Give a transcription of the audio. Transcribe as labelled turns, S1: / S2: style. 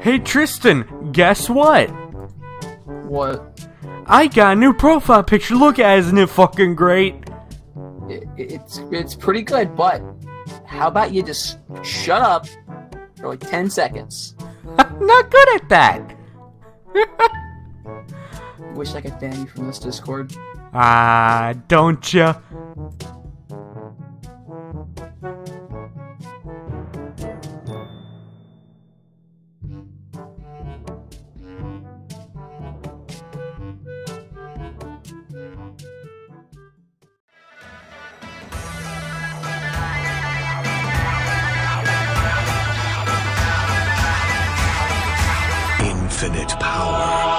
S1: Hey Tristan, guess what?
S2: What?
S1: I got a new profile picture. Look at it, isn't it fucking great?
S2: It, it's it's pretty good, but how about you just shut up for like ten seconds?
S1: I'm not good at that.
S2: Wish I could ban you from this Discord.
S1: Ah, don't ya? infinite power.